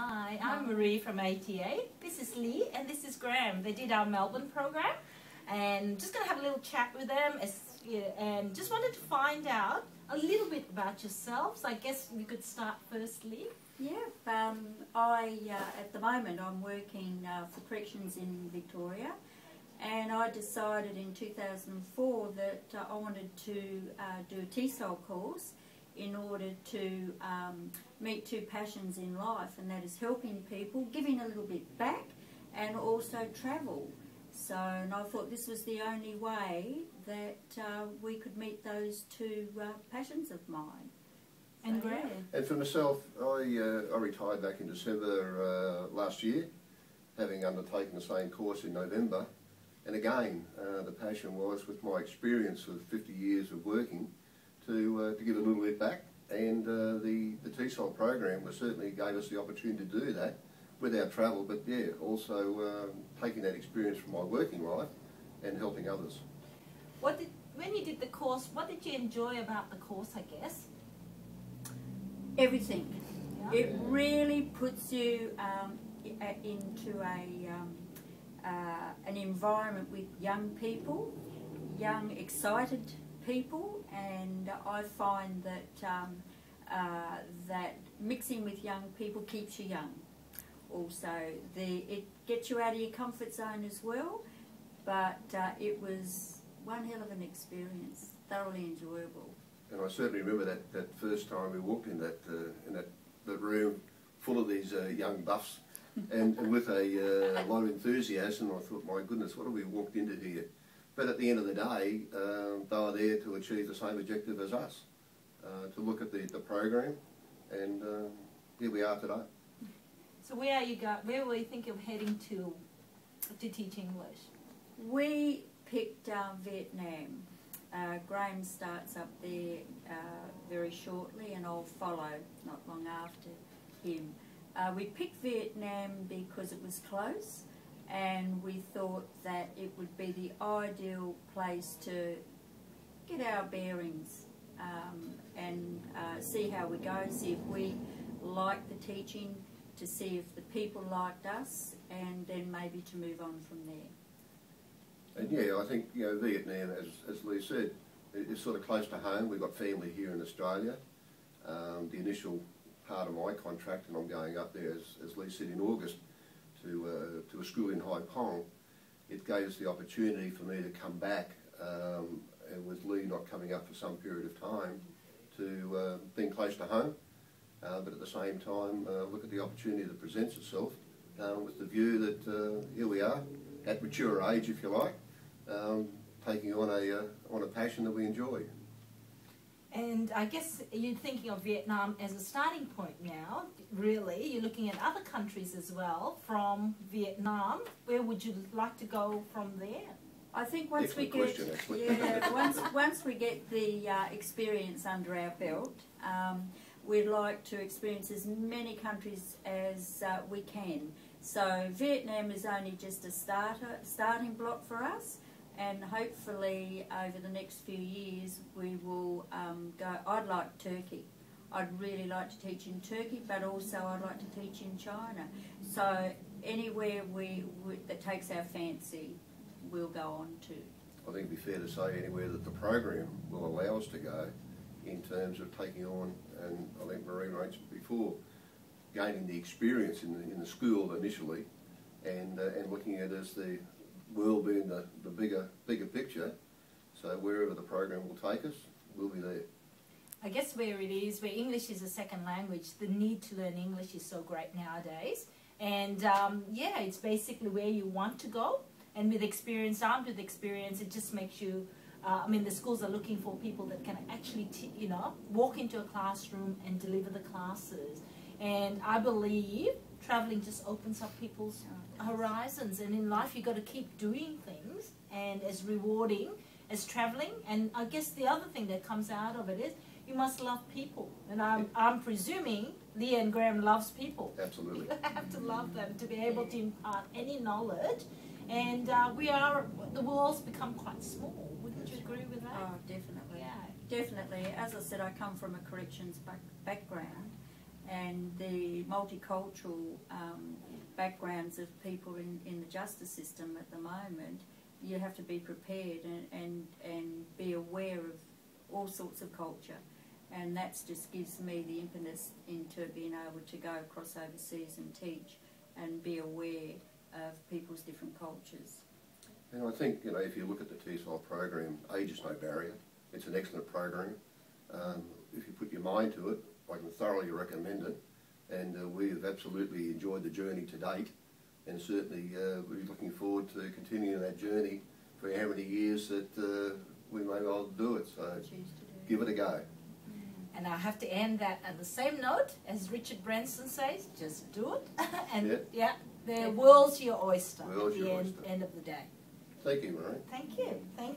Hi, I'm Marie from ATA. This is Lee and this is Graham. They did our Melbourne program and just going to have a little chat with them as, and just wanted to find out a little bit about yourselves. I guess we could start firstly. Yeah, um, I uh, at the moment I'm working uh, for corrections in Victoria, and I decided in 2004 that uh, I wanted to uh, do a TESOL course in order to um, meet two passions in life, and that is helping people, giving a little bit back, and also travel. So, and I thought this was the only way that uh, we could meet those two uh, passions of mine. And So, Graham? yeah. And for myself, I, uh, I retired back in December uh, last year, having undertaken the same course in November. And again, uh, the passion was, with my experience of 50 years of working, to, uh, to give a little bit back. And uh, the, the TESOL program was certainly gave us the opportunity to do that with our travel, but yeah, also um, taking that experience from my working life and helping others. What did, when you did the course, what did you enjoy about the course, I guess? Everything. Yeah. It really puts you um, uh, into a um, uh, an environment with young people, young excited people, and I find that um, uh, that mixing with young people keeps you young. Also, the it gets you out of your comfort zone as well, but uh, it was one hell of an experience, thoroughly enjoyable. And I certainly remember that, that first time we walked in that uh, in that, that room full of these uh, young buffs, and, and with a uh, lot of enthusiasm. I thought, my goodness, what have we walked into here? But at the end of the day, um, they were there to achieve the same objective as us, uh, to look at the, the program, and um, here we are today. So where are you go, where were you thinking of heading to to teach English? We picked uh, Vietnam. Uh, Graham starts up there uh, very shortly, and I'll follow not long after him. Uh, we picked Vietnam because it was close, and we thought that it would be the ideal place to get our bearings um, and uh, see how we go, see if we like the teaching, to see if the people liked us, and then maybe to move on from there. And yeah, I think you know Vietnam, as, as Lee said, is sort of close to home. We've got family here in Australia. Um, the initial part of my contract, and I'm going up there, as, as Lee said, in August to uh, to a school in Hai Phong. It gave us the opportunity for me to come back, um, and with Lee not coming up for some period of time, to uh, being close to home, uh, but at the same time uh, look at the opportunity that presents itself um, with the view that uh, here we are at mature age, if you like, um, taking on a uh, on a passion that we enjoy. And I guess you're thinking of Vietnam as a starting point now, really. You're looking at other countries as well from Vietnam. Where would you like to go from there? I think once we get question, yeah once once we get the uh, experience under our belt, um, we'd like to experience as many countries as uh, we can. So Vietnam is only just a starter starting block for us, and hopefully over the next few years we will um, go. I'd like Turkey. I'd really like to teach in Turkey, but also I'd like to teach in China. So anywhere we, we that takes our fancy, we'll go on to. I think it'd be fair to say anywhere that the program will allow us to go in terms of taking on, and I think Marie mentioned before, gaining the experience in the, in the school initially, and uh, and looking at as the world being the, the bigger bigger picture. So wherever the program will take us, we'll be there. I guess where it is, where English is a second language, the need to learn English is so great nowadays. And um, yeah, it's basically where you want to go. And with experience, armed with experience, it just makes you. Uh, I mean, the schools are looking for people that can actually, you know, walk into a classroom and deliver the classes. And I believe traveling just opens up people's horizons. And in life, you've got to keep doing things, and as rewarding as traveling. And I guess the other thing that comes out of it is you must love people. And I'm, I'm presuming Leah and Graham loves people. Absolutely. You have to love them to be able to impart any knowledge. And uh, we are, the world's become quite small. Wouldn't you agree with that? Oh, definitely. Yeah. Definitely. As I said, I come from a corrections back- background, and the multicultural um, backgrounds of people in, in the justice system at the moment, you have to be prepared and, and, and be aware of all sorts of culture. And that just gives me the impetus into being able to go across overseas and teach and be aware of people's different cultures. And I think, you know, if you look at the TESOL program, age is no barrier. It's an excellent program. Um, if you put your mind to it, I can thoroughly recommend it. And uh, we've absolutely enjoyed the journey to date. And certainly uh, we're looking forward to continuing that journey for how many years that uh, we may well do it. So do. give it a go. And I have to end that on the same note as Richard Branson says, just do it. and Yeah. yeah, the world's your oyster World's at the end, oyster. end of the day. Thank you, Marie. Thank you. Thank